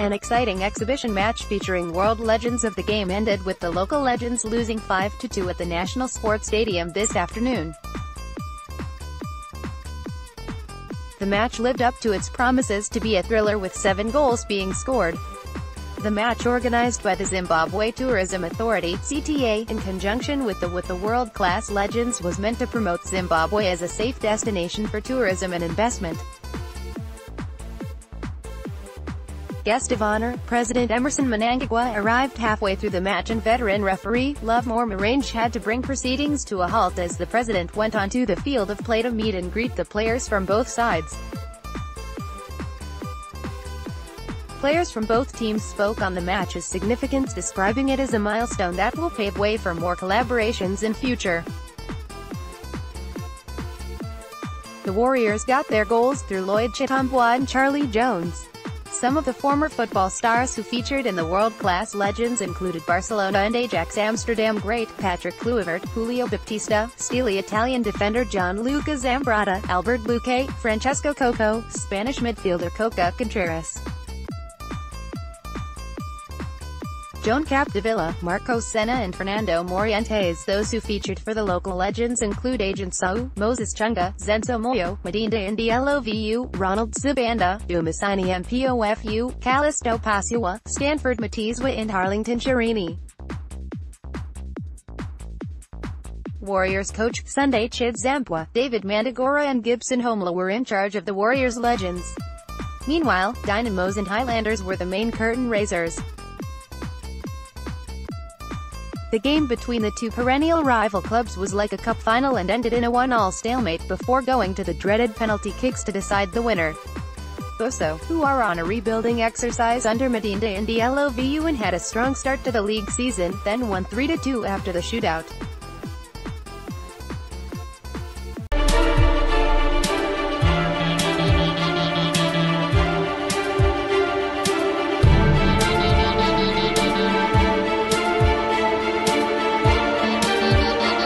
An exciting exhibition match featuring world legends of the game ended with the local legends losing 5-2 at the National Sports Stadium this afternoon. The match lived up to its promises to be a thriller with seven goals being scored. The match organized by the Zimbabwe Tourism Authority (ZTA) in conjunction with the with the world-class legends was meant to promote Zimbabwe as a safe destination for tourism and investment. Guest of honor, President Emmerson Mnangagwa arrived halfway through the match and veteran referee, Lovemore Marange had to bring proceedings to a halt as the president went onto the field of play to meet and greet the players from both sides. Players from both teams spoke on the match's significance describing it as a milestone that will pave way for more collaborations in future. The Warriors got their goals through Lloyd Chitembwe and Charlie Jones. Some of the former football stars who featured in the world-class legends included Barcelona and Ajax Amsterdam great Patrick Kluivert, Julio Baptista, steely Italian defender Gianluca Zambrotta, Albert Luque, Francesco Coco, Spanish midfielder Coca Contreras. Joan Capdevila, Marcos Senna and Fernando Morientes. Those who featured for the local legends include Agent Sawu, Moses Chunga, Zenzo Moyo, Madinda Ndlovu, Ronald Zibanda, Dumisani Mpofu, Callisto Pasuwa, Stanford Mtizwa and Harlington Shereni. Warriors coach, Sunday Chidzambwa, David Mandigora and Gibson Homela were in charge of the Warriors legends. Meanwhile, Dynamos and Highlanders were the main curtain raisers. The game between the two perennial rival clubs was like a cup final and ended in a one-all stalemate before going to the dreaded penalty kicks to decide the winner. Bosso, who are on a rebuilding exercise under Madinda Ndlovu and had a strong start to the league season, then won 3-2 after the shootout.